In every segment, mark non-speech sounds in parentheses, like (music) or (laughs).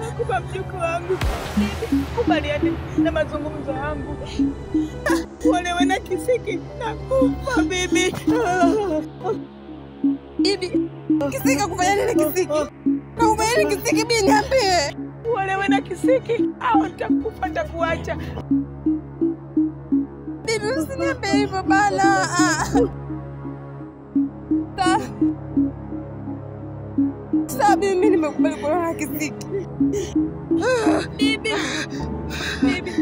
nakupa mjukuu wangu. Kubaliane na mazungumzo yangu. Olewe na kisiki, nakupa bibi. Bibi, kisiki kufanya nini kisiki? Na nini kisiki bibi niambie. Olewe na kisiki au nitakufa nitakuacha. Bibi usiniambie hivyo bana. Sa- Sawa bibi, mimi nimekubali kuolewa na kisiki. Bibi, bibi.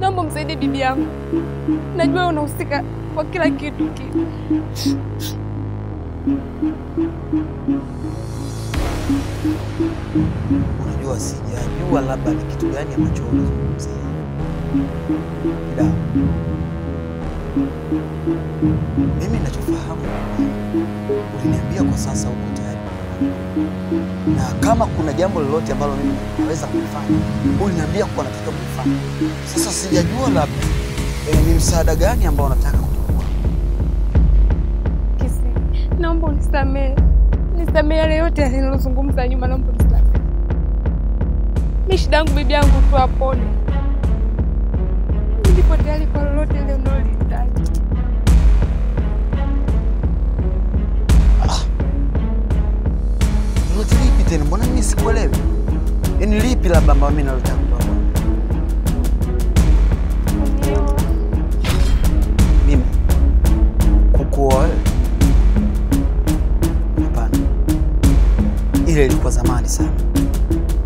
Naomba msaidie bibi yangu. Najua unahusika kwa kila kitu kile. Unajua, sijajua labda ni kitu gani ambacho unazungumzia. Ila mimi ninachofahamu, uliniambia kwa sasa uko tayari, na kama kuna jambo lolote ambalo mimi naweza kulifanya, uliniambia kuwa nataka kulifanya. Sasa sijajua labda eh, ni msaada gani ambao nataka kutoka. Kisi, naomba unisamehe, nisamehe yale yote nilozungumza nyuma, naomba unisamehe. Mi shida yangu bibi yangu tu apone. nilipo tayari kwa lolote ile tena? Mbona mimi sikuelewi? Yaani lipi labda ambayo mimi nalotaka kutoka Mimi kukuoa? Hapana, ile ilikuwa zamani sana.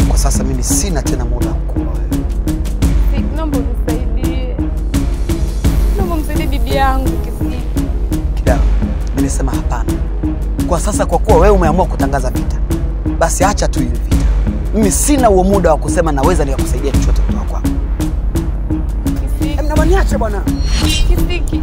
Kwa sasa mimi sina tena muda wa kukuoa wewe. naomba unisaidie, naomba msaidie bibi yangu. Kidogo nimesema hapana. Kwa sasa, kwa kuwa wewe umeamua kutangaza vita, basi acha tu hivi. vita. Mimi sina huo muda wa kusema naweza nikakusaidia chochote kutoka kwako. Kisi, Naomba niache bwana. Kisiki,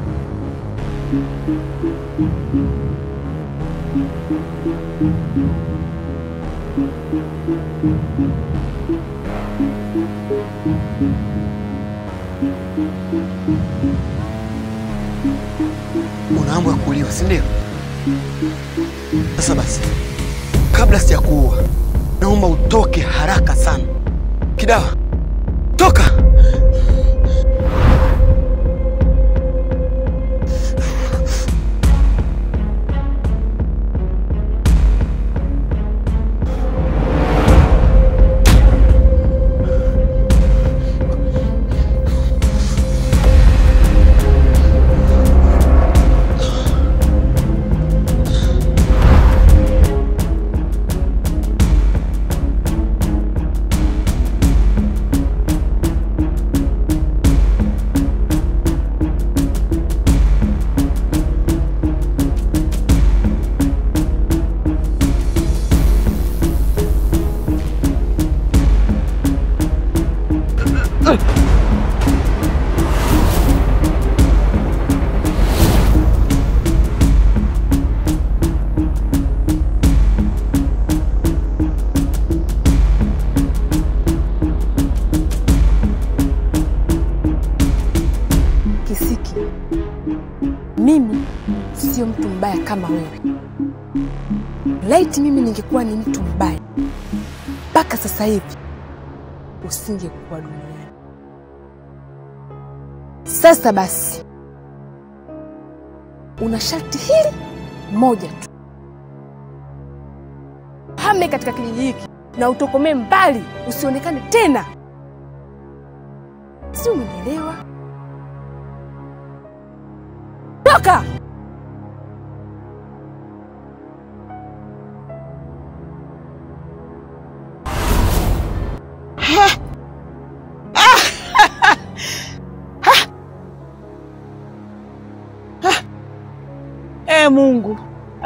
mambo ya kuuliwa, si ndio? Sasa basi, kabla sijakuua, naomba utoke haraka sana. Kidawa, toka! Kama wewe. Laiti mimi ningekuwa ni mtu mbaya, mpaka sasa hivi usingekuwa duniani. Sasa basi, una sharti hili moja tu, hame katika kijiji hiki na utokomee mbali, usionekane tena. Si umenielewa? Toka!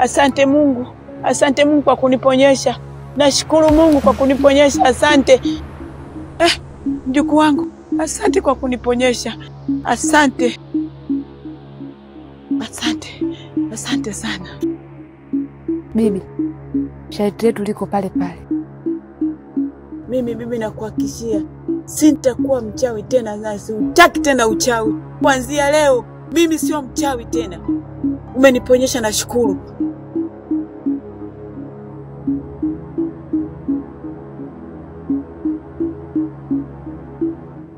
Asante Mungu, asante Mungu kwa kuniponyesha. Nashukuru Mungu kwa kuniponyesha, asante. Eh, mjukuu wangu, asante kwa kuniponyesha, asante, asante, asante sana. Bibi, sharti letu liko pale pale. Mimi bibi, nakuhakikishia sintakuwa mchawi tena, na siutaki tena uchawi. Kuanzia leo mimi sio mchawi tena. Umeniponyesha, nashukuru.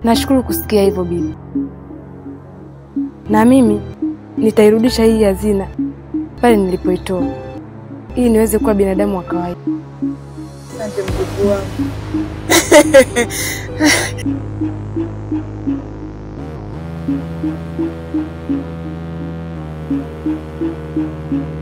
Nashukuru kusikia hivyo bibi, na mimi nitairudisha hii hazina pale nilipoitoa, ili niweze kuwa binadamu wa kawaida. Asante mjukuu wangu. (laughs)